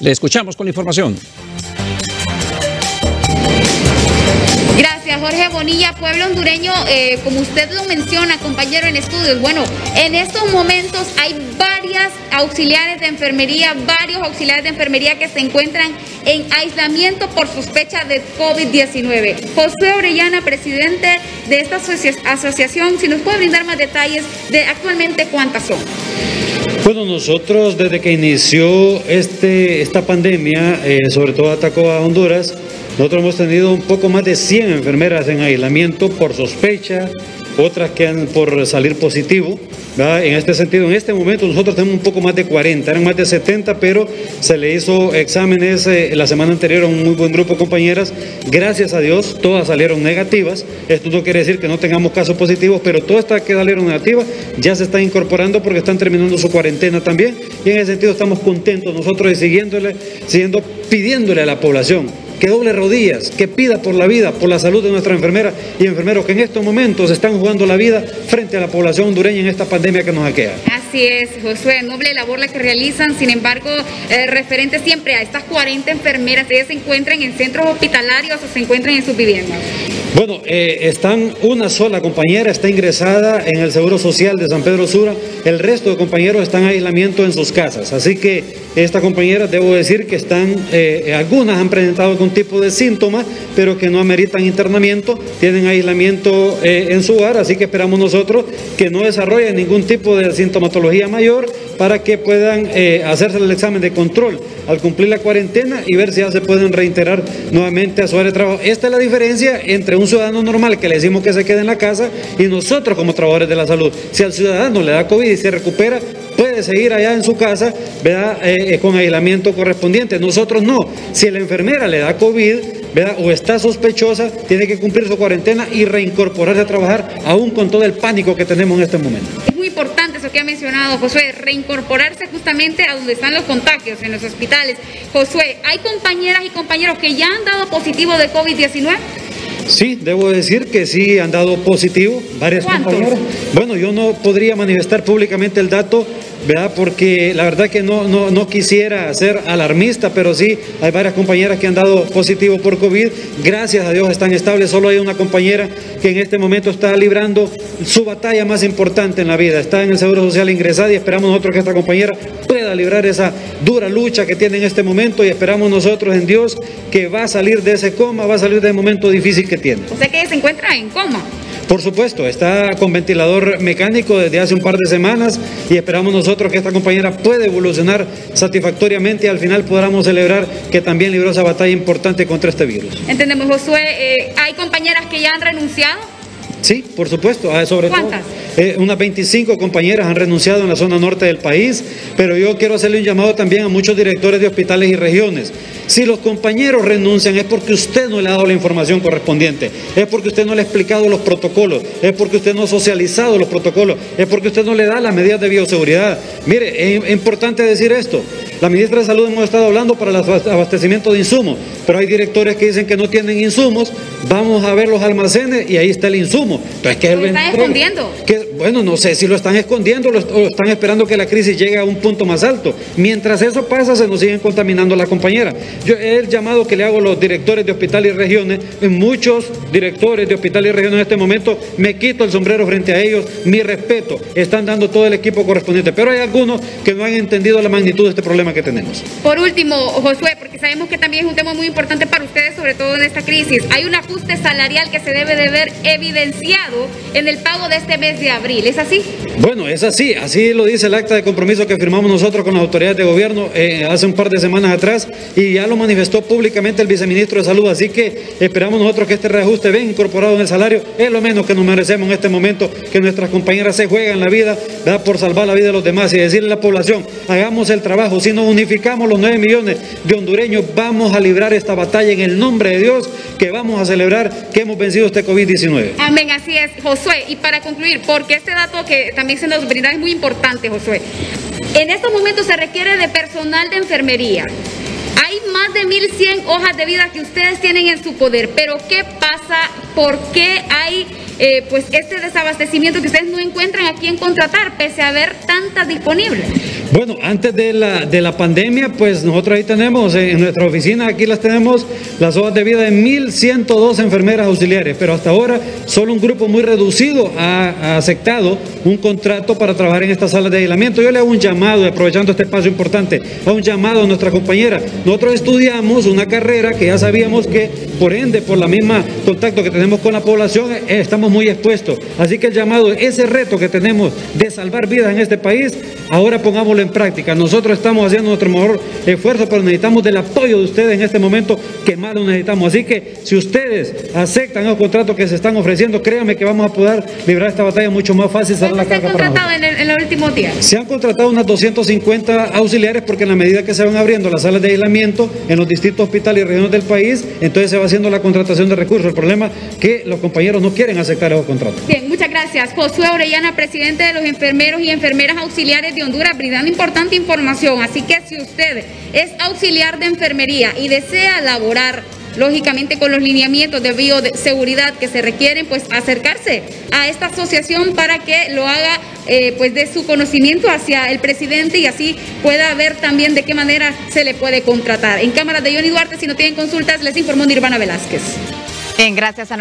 Le escuchamos con la información. Gracias, Jorge Bonilla. Pueblo hondureño, eh, como usted lo menciona, compañero en estudios, bueno, en estos momentos hay varias auxiliares de enfermería, varios auxiliares de enfermería que se encuentran en aislamiento por sospecha de COVID-19. José Orellana, presidente de esta asociación, si nos puede brindar más detalles de actualmente cuántas son. Bueno, nosotros desde que inició este, esta pandemia, eh, sobre todo atacó a Honduras, nosotros hemos tenido un poco más de 100 enfermeras en aislamiento por sospecha, otras que han por salir positivo. En este sentido, en este momento nosotros tenemos un poco más de 40, eran más de 70, pero se le hizo exámenes eh, la semana anterior a un muy buen grupo de compañeras. Gracias a Dios, todas salieron negativas. Esto no quiere decir que no tengamos casos positivos, pero todas estas que salieron negativas ya se están incorporando porque están terminando su cuarentena también. Y en ese sentido estamos contentos nosotros de siguiéndole, siguiendo pidiéndole a la población que doble rodillas, que pida por la vida, por la salud de nuestra enfermera y enfermeros que en estos momentos están jugando la vida frente a la población hondureña en esta pandemia que nos aquea. Así es, Josué, noble labor la que realizan, sin embargo, eh, referente siempre a estas 40 enfermeras, ellas se encuentran en centros hospitalarios o se encuentran en sus viviendas. Bueno, eh, están una sola compañera, está ingresada en el Seguro Social de San Pedro Sura, el resto de compañeros están en aislamiento en sus casas, así que esta compañera, debo decir que están, eh, algunas han presentado algún tipo de síntomas, pero que no ameritan internamiento, tienen aislamiento eh, en su hogar, así que esperamos nosotros que no desarrollen ningún tipo de sintomatología mayor para que puedan eh, hacerse el examen de control al cumplir la cuarentena y ver si ya se pueden reintegrar nuevamente a su área de trabajo. Esta es la diferencia entre un ciudadano normal que le decimos que se quede en la casa y nosotros como trabajadores de la salud. Si al ciudadano le da COVID y se recupera, puede seguir allá en su casa, ¿verdad? Eh, con aislamiento correspondiente. Nosotros no. Si la enfermera le da COVID, o está sospechosa, tiene que cumplir su cuarentena y reincorporarse a trabajar, aún con todo el pánico que tenemos en este momento. Es muy importante eso que ha mencionado Josué, reincorporarse justamente a donde están los contagios, en los hospitales. Josué, ¿hay compañeras y compañeros que ya han dado positivo de COVID-19? Sí, debo decir que sí han dado positivo varias compañeras. Bueno, yo no podría manifestar públicamente el dato ¿verdad? Porque la verdad que no, no, no quisiera ser alarmista, pero sí hay varias compañeras que han dado positivo por COVID. Gracias a Dios están estables. Solo hay una compañera que en este momento está librando su batalla más importante en la vida. Está en el Seguro Social ingresada y esperamos nosotros que esta compañera pueda librar esa dura lucha que tiene en este momento y esperamos nosotros en Dios que va a salir de ese coma, va a salir del momento difícil que tiene. O sea que se encuentra en coma. Por supuesto, está con ventilador mecánico desde hace un par de semanas y esperamos nosotros que esta compañera pueda evolucionar satisfactoriamente y al final podamos celebrar que también libró esa batalla importante contra este virus. Entendemos, Josué, eh, ¿hay compañeras que ya han renunciado? Sí, por supuesto, ah, sobre ¿Cuántas? Eh, unas 25 compañeras han renunciado en la zona norte del país, pero yo quiero hacerle un llamado también a muchos directores de hospitales y regiones. Si los compañeros renuncian es porque usted no le ha dado la información correspondiente, es porque usted no le ha explicado los protocolos, es porque usted no ha socializado los protocolos, es porque usted no le da las medidas de bioseguridad. Mire, es importante decir esto. La ministra de Salud hemos estado hablando para el abastecimiento de insumos, pero hay directores que dicen que no tienen insumos. Vamos a ver los almacenes y ahí está el insumo. Entonces, ¿qué ¿Lo están escondiendo? bueno, no sé si lo están escondiendo o están esperando que la crisis llegue a un punto más alto. Mientras eso pasa, se nos siguen contaminando la compañera. Yo el llamado que le hago a los directores de hospital y regiones, muchos directores de hospital y regiones en este momento, me quito el sombrero frente a ellos, mi respeto, están dando todo el equipo correspondiente, pero hay algunos que no han entendido la magnitud de este problema que tenemos. Por último, Josué, porque sabemos que también es un tema muy importante para ustedes, sobre todo en esta crisis, hay un ajuste salarial que se debe de ver evidenciado en el pago de este mes de abril, ¿es así? Bueno, es así, así lo dice el acta de compromiso que firmamos nosotros con las autoridades de gobierno eh, hace un par de semanas atrás y ya lo manifestó públicamente el viceministro de Salud, así que esperamos nosotros que este reajuste venga incorporado en el salario, es lo menos que nos merecemos en este momento, que nuestras compañeras se juegan la vida ¿verdad? por salvar la vida de los demás y decirle a la población, hagamos el trabajo, si no unificamos los 9 millones de hondureños, vamos a librar esta batalla en el nombre de Dios, que vamos a celebrar que hemos vencido este COVID-19. Amén, así es, Josué. Y para concluir, porque este dato que también se nos brinda es muy importante, Josué. En estos momentos se requiere de personal de enfermería. Hay más de 1.100 hojas de vida que ustedes tienen en su poder, pero ¿qué pasa? ¿Por qué hay eh, pues este desabastecimiento que ustedes no encuentran a quién contratar, pese a haber tantas disponibles? Bueno, antes de la, de la pandemia, pues nosotros ahí tenemos, eh, en nuestra oficina, aquí las tenemos, las hojas de vida de 1.102 enfermeras auxiliares, pero hasta ahora solo un grupo muy reducido ha, aceptado un contrato para trabajar en estas salas de aislamiento. Yo le hago un llamado, aprovechando este espacio importante, a un llamado a nuestra compañera. Nosotros estudiamos una carrera que ya sabíamos que, por ende, por la misma contacto que tenemos con la población, eh, estamos muy expuestos. Así que el llamado, ese reto que tenemos de salvar vidas en este país, ahora en práctica. Nosotros estamos haciendo nuestro mejor esfuerzo, pero necesitamos del apoyo de ustedes en este momento que más lo necesitamos. Así que si ustedes aceptan los contratos que se están ofreciendo, créanme que vamos a poder librar esta batalla mucho más fácil. se han contratado en, el, en, los últimos días? Se han contratado unas 250 auxiliares porque en la medida que se van abriendo las salas de aislamiento en los distintos hospitales y regiones del país, entonces se va haciendo la contratación de recursos. El problema es que los compañeros no quieren aceptar esos contratos. Bien, muchas gracias. Josué Orellana, presidente de los enfermeros y enfermeras auxiliares de Honduras, brindando importante información. Así que si usted es auxiliar de enfermería y desea laborar lógicamente con los lineamientos de bioseguridad que se requieren, pues acercarse a esta asociación para que lo haga eh, pues de su conocimiento hacia el presidente y así pueda ver también de qué manera se le puede contratar. En cámara de Johnny Duarte, si no tienen consultas, les informó Nirvana Velázquez. Bien, gracias a